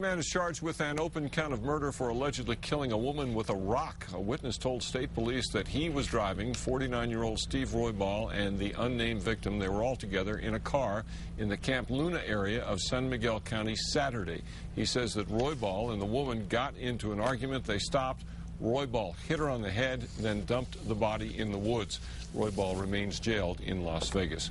man is charged with an open count of murder for allegedly killing a woman with a rock. A witness told state police that he was driving 49-year-old Steve Roybal and the unnamed victim. They were all together in a car in the Camp Luna area of San Miguel County Saturday. He says that Roybal and the woman got into an argument. They stopped. Roybal hit her on the head, then dumped the body in the woods. Roybal remains jailed in Las Vegas.